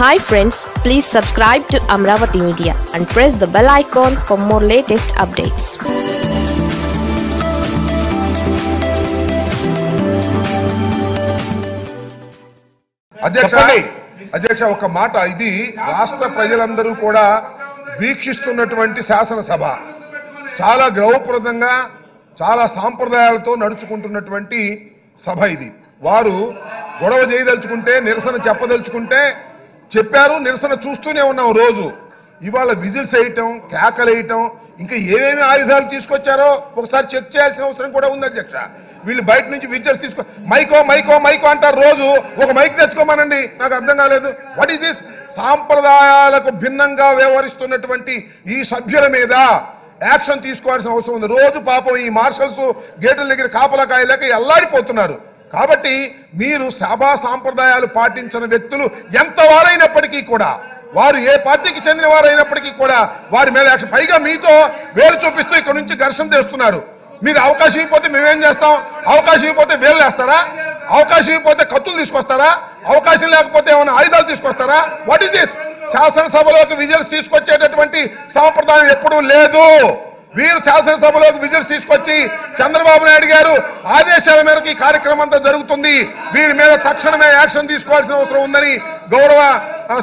Hi friends please subscribe to Amaravati media and press the bell icon for more latest updates అధ్యక్ష. అధ్యక్ష ఒక మాట. ఇది రాష్ట్ర ప్రజలందరూ కూడా వీక్షిస్తున్నటువంటి శాసనసభ. చాలా గౌరవప్రదంగా చాలా సాంప్రదాయాలతో నడుచుకుంటున్నటువంటి సభ ఇది. వారు గొడవ చేయదలుచుకుంటే నిరసన చెప్పదలుచుకుంటే చెప్పారు నిరసన చూస్తూనే ఉన్నాం రోజు. ఇవాళ విజిల్స్ వేయటం కేకలేయటం ఇంకా ఏమేమి ఆయుధాలు తీసుకొచ్చారో ఒకసారి చెక్ చేయాల్సిన అవసరం కూడా ఉంది అధ్యక్ష. వీళ్ళు బయట నుంచి విజిల్స్ తీసుకో మైకో మైకో మైకో అంటారు రోజు. ఒక మైక్ తెచ్చుకోమనండి నాకు అర్థం కాలేదు. వాట్ ఈస్ దిస్ సాంప్రదాయాలకు భిన్నంగా వ్యవహరిస్తున్నటువంటి ఈ సభ్యుల మీద యాక్షన్ తీసుకోవాల్సిన అవసరం ఉంది. రోజు పాపం ఈ మార్షల్స్ గేట్ల దగ్గర కాపలా కాయలేక ఎల్లాడిపోతున్నారు. కాబట్టి మీరు సభా సాంప్రదాయాలు పాటించిన వ్యక్తులు ఎంత వారైనప్పటికీ కూడా వారు ఏ పార్టీకి చెందిన వారైనప్పటికీ కూడా వారి మీద యాక్షన్ పైగా మీతో వేలు చూపిస్తూ ఇక్కడ నుంచి ఘర్షణ చేస్తున్నారు మీరు అవకాశం ఇవ్వకపోతే మేమేం చేస్తాం? అవకాశం ఇవ్వకపోతే వేలు వేస్తారా? అవకాశం ఇవ్వకపోతే కత్తులు తీసుకొస్తారా? అవకాశం లేకపోతే ఏమైనా ఆయుధాలు తీసుకొస్తారా? వాట్ ఈస్ దిస్ శాసనసభలోకి విజిల్స్ తీసుకొచ్చేటటువంటి సాంప్రదాయం ఎప్పుడూ లేదు. వీరు శాసనసభలోకి విజిల్స్ తీసుకొచ్చి చంద్రబాబు నాయుడు గారు ఆదేశాల మేరకు ఈ కార్యక్రమం అంతా జరుగుతుంది. వీరి మీద తక్షణమే యాక్షన్ తీసుకోవాల్సిన అవసరం ఉందని గౌరవ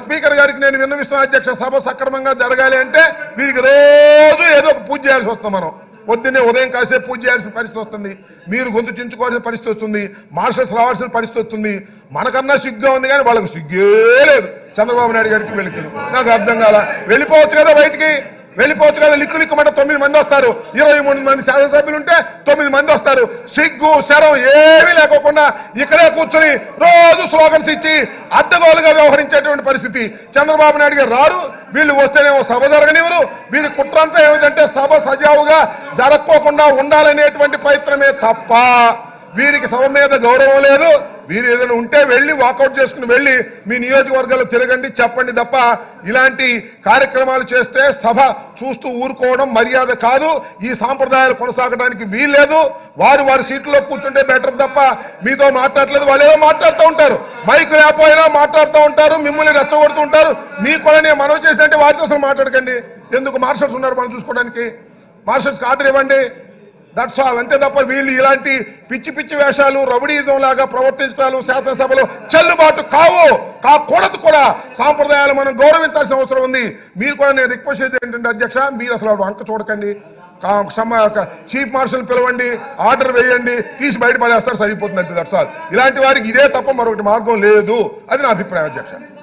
స్పీకర్ గారికి నేను విన్నవిస్తున్న అధ్యక్ష సభ సక్రమంగా జరగాలి అంటే వీరికి రోజు ఏదో ఒక పూజ చేయాల్సి వస్తుంది మనం. పొద్దున్నే ఉదయం కాసేపు పూజ చేయాల్సిన పరిస్థితి వస్తుంది. మీరు గొంతు చించుకోవాల్సిన పరిస్థితి వస్తుంది. మార్షల్స్ రావాల్సిన పరిస్థితి వస్తుంది. మనకన్నా సిగ్గా ఉంది కానీ వాళ్ళకి సిగ్గే లేదు. చంద్రబాబు నాయుడు గారికి వెళ్ళి నాకు అర్థం కాల. వెళ్ళిపోవచ్చు కదా బయటికి. వెళ్ళిపోవచ్చు కదా లిక్కు లిక్కుమంటే తొమ్మిది మంది వస్తారు. ఇరవై మూడు మంది శాసనసభ్యులు ఉంటే తొమ్మిది మంది వస్తారు. సిగ్గు శరం ఏమీ లేకోకుండా ఇక్కడే కూర్చొని రోజు స్లోగన్స్ ఇచ్చి అడ్డగోలుగా వ్యవహరించేటువంటి పరిస్థితి. చంద్రబాబు నాయుడు గారు రారు వీళ్ళు వస్తేనేమో సభ జరగనివ్వరు. వీరి కుట్రంతా ఏమిటంటే సభ సజావుగా జరక్కోకుండా ఉండాలనేటువంటి ప్రయత్నమే తప్ప వీరికి సభ మీద గౌరవం లేదు. వీరు ఏదైనా ఉంటే వెళ్ళి వాకౌట్ చేసుకుని వెళ్ళి మీ నియోజకవర్గాల్లో తిరగండి చెప్పండి తప్ప ఇలాంటి కార్యక్రమాలు చేస్తే సభ చూస్తూ ఊరుకోవడం మర్యాద కాదు. ఈ సాంప్రదాయాలు కొనసాగడానికి వీల్లేదు. వారు వారి సీట్లో కూర్చుంటే బెటర్ తప్ప మీతో మాట్లాడలేదు. వాళ్ళు ఏదో మాట్లాడుతూ ఉంటారు. మైక్ లేకపోయినా మాట్లాడుతూ ఉంటారు. మిమ్మల్ని రెచ్చగొడుతూ ఉంటారు. మీ కూడా నేను మనవి చేసినట్టే వారితో అసలు మాట్లాడకండి. ఎందుకు? మార్షల్స్ ఉన్నారు మనం చూసుకోవడానికి. మార్షల్స్కి ఆర్డర్ ఇవ్వండి. దట్స్ ఆల్ అంతే తప్ప వీళ్ళు ఇలాంటి పిచ్చి పిచ్చి వేషాలు రౌడీజం లాగా ప్రవర్తించడాలు శాసనసభలో చెల్లుబాటు కావు కాకూడదు కూడా. సాంప్రదాయాలు మనం గౌరవించాల్సిన అవసరం ఉంది. మీరు కూడా నేను రిక్వెస్ట్ చేసేది ఏంటంటే అధ్యక్ష మీరు అసలు వాడు అంక చూడకండి. కా- చీఫ్ మార్షల్ పిలవండి ఆర్డర్ వేయండి తీసి బయటపడేస్తారు సరిపోతుంది అంతే దట్స్ ఆల్ ఇలాంటి వారికి ఇదే తప్ప మరొకటి మార్గం లేదు. అది నా అభిప్రాయం అధ్యక్ష.